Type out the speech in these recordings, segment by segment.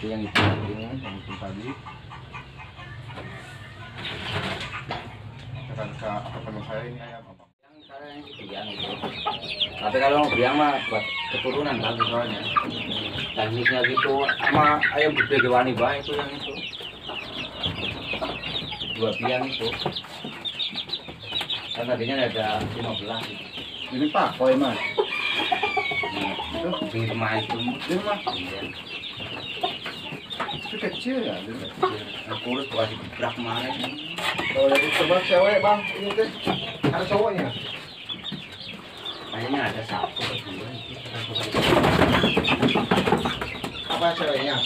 itu yang itu kan yang itu tadi kata kata apa teman saya ini ayam apa Yang sekarang yang itu itu. Tapi kalau biang mah buat keturunan bagus soalnya. Tekniknya gitu sama ayam gede gewani baik itu yang itu. Dua biang itu. Kan tadinya ada 15 itu. ini pak koi mas Itu di rumah itu. di rumah Iya. Itu kecil ya kurus buat gebrak kemarin. kalau dari sebelah cewek bang ini teh ada cowoknya Kayaknya ada satu kedua itu. apa ceweknya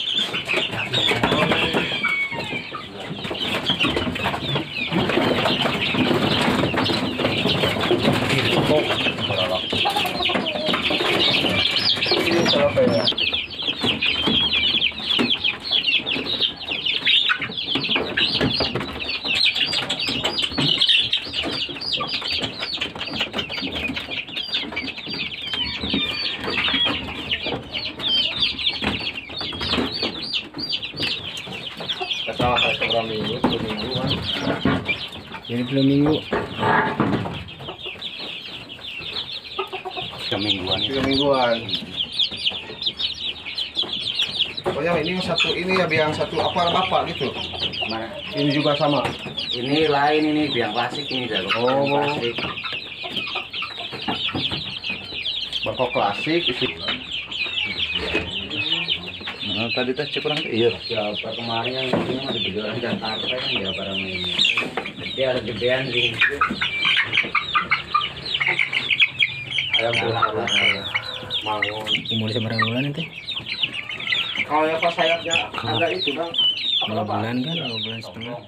ini siapa ya Ketawa kayak seberapa minggu, dua minggu kan. Jadi belum minggu. Semingguan itu. Tiga mingguan. Pokoknya ini yang satu ini ya biang satu apa bapak gitu. Mana? Ini juga sama. Ini lain ini biang klasik ini dah. Oh. klasik. Bangkok klasik isi. Nah, tadi teh kurang iya. Ya, per kemarin yang ini mah di orang Jakarta kan ya barang ini. Dia ada gedean di situ. Ayam bulan Mangun. Umur seberapa bulan itu? Kalau yang pas sayapnya agak itu bang. Dua apa? bulan kan, dua bulan setengah.